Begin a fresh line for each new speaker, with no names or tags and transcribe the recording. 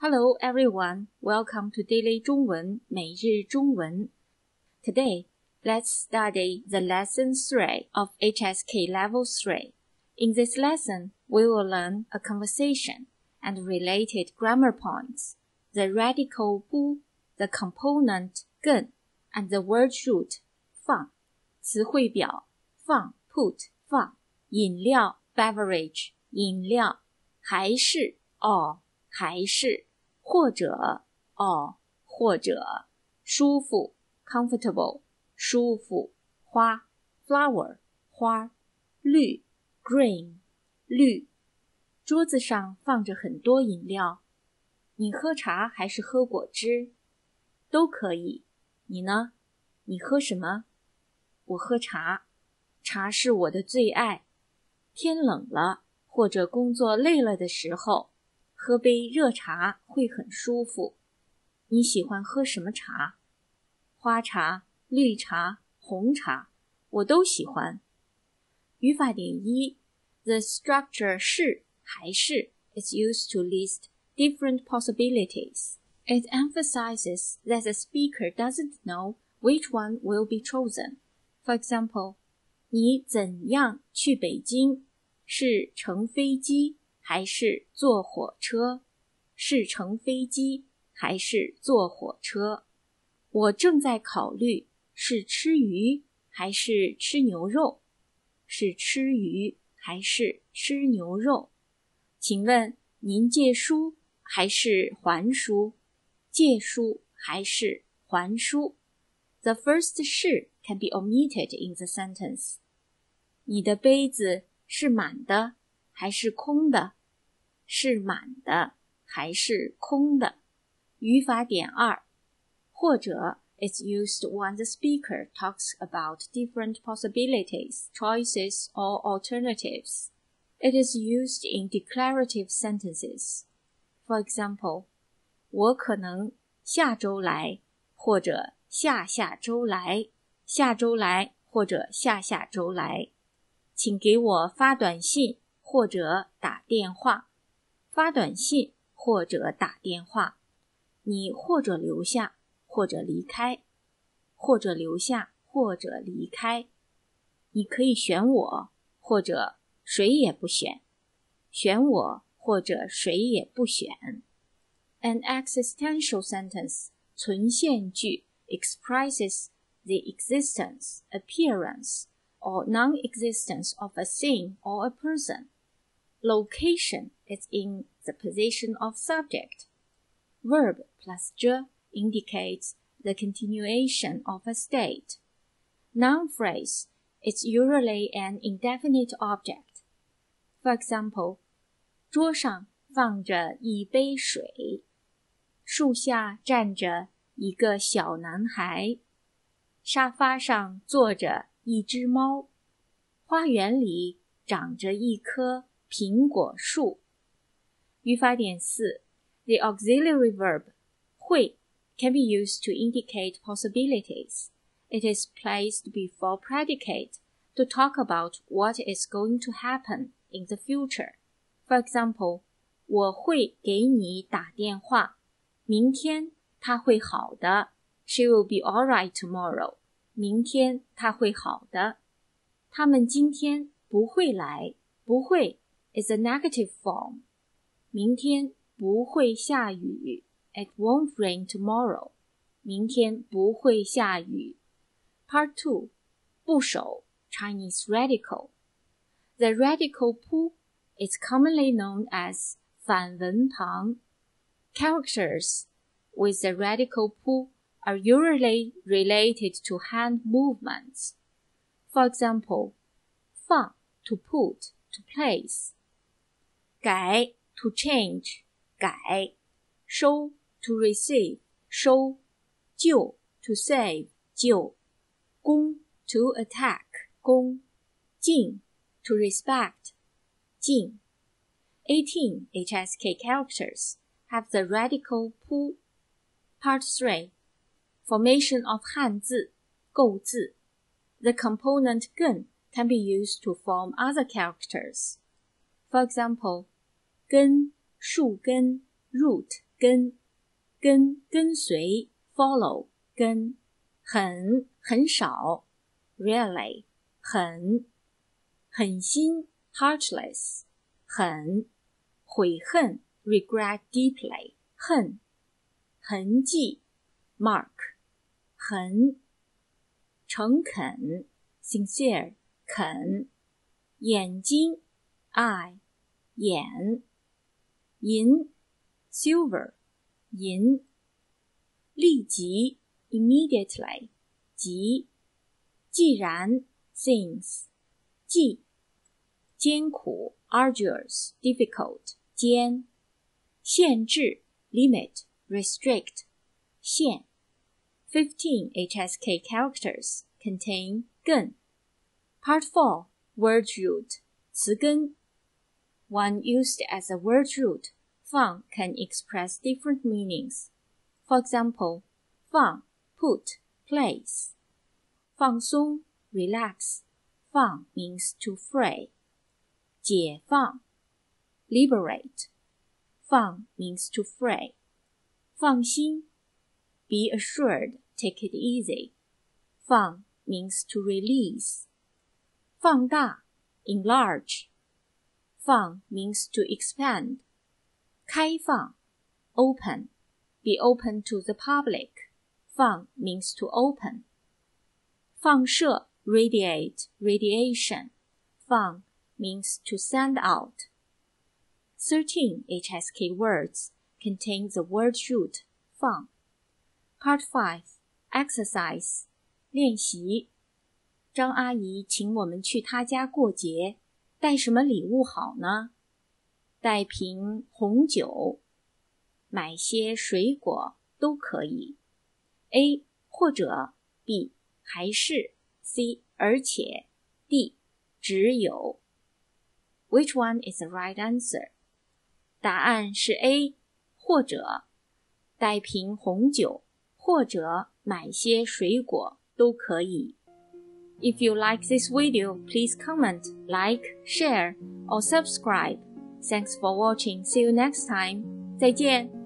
Hello, everyone. Welcome to Daily 中文每日中文. Today, let's study the lesson three of HSK Level Three. In this lesson, we will learn a conversation and related grammar points: the radical 攵, the component 艮, and the word root 放。词汇表放 put 放，饮料 beverage 饮料，还是 or, 还是。或者哦，或者舒服，comfortable，舒服。花，flower，花。绿，green，绿。桌子上放着很多饮料，你喝茶还是喝果汁？都可以。你呢？你喝什么？我喝茶，茶是我的最爱。天冷了或者工作累了的时候。喝杯热茶会很舒服。你喜欢喝什么茶？花茶、绿茶、红茶，我都喜欢。语法点一：The structure 是还是 is used to list different possibilities. It emphasizes that the speaker doesn't know which one will be chosen. For example，你怎样去北京？是乘飞机？还是坐火车？是乘飞机还是坐火车？我正在考虑是吃鱼还是吃牛肉。是吃鱼还是吃牛肉？请问您借书还是还书？借书还是还书？The first 是 can be omitted in the sentence。你的杯子是满的还是空的？ 是满的还是空的？语法点二，或者 it's used when the speaker talks about different possibilities, choices, or alternatives. It is used in declarative sentences. For example, 我可能下周来，或者下下周来，下周来或者下下周来，请给我发短信或者打电话。发短信或者打电话，你或者留下或者离开，或者留下或者离开。你可以选我或者谁也不选，选我或者谁也不选。An existential sentence 存现句 expresses the existence, appearance, or non-existence of a thing or a person. Location is in the position of subject. Verb plus 着 indicates the continuation of a state. Noun phrase is usually an indefinite object. For example, 桌上放着一杯水，树下站着一个小男孩，沙发上坐着一只猫，花园里长着一棵 苹果树。语法点四，the auxiliary verb 会 can be used to indicate possibilities. It is placed before predicate to talk about what is going to happen in the future. For example, 我会给你打电话，明天他会好的。She will be all right tomorrow. 明天他会好的。他们今天不会来，不会 is a negative form. 明天不会下雨。It won't rain tomorrow. 明天不会下雨。Part two，部首 Chinese radical. The radical 不 is commonly known as 反文旁。Characters with the radical 不 are usually related to hand movements. For example, 放 to put to place 改 to change 改收 to receive 收救 to save 救攻 to attack 攻敬 to respect 敬 18 HSK characters have the radical 不 Part 3 Formation of 汉字构字 The component 更 can be used to form other characters. For example, 根、树根 root 跟跟跟随 follow 跟很很少 rarely 很狠心 heartless 很悔恨 regret deeply 恨痕迹 mark 很诚恳 sincere 肯眼睛 eye yin, silver 银立即 immediately 即既然 since 既艰苦 arduous difficult 艰限制 limit restrict 限。15 HSK characters contain 艮 Part 4 word root 词根 One used as a word root, 放 can express different meanings. For example, 放 put place 放松 relax 放 means to free 解放 liberate 放 means to free 放心 be assured take it easy 放 means to release 放大 enlarge Fang means to expand. 开放 open. Be open to the public. Fang means to open. 放射 radiate radiation. Fang means to send out. 13 HSK words contain the word root Fang. Part 5 Exercise 练习。张阿姨请我们去她家过节。带什么礼物好呢？带瓶红酒，买些水果都可以。A 或者 B 还是 C 而且 D 只有。Which one is the right answer？答案是 A 或者带瓶红酒，或者买些水果都可以。If you like this video, please comment, like, share, or subscribe. Thanks for watching. See you next time. 再见。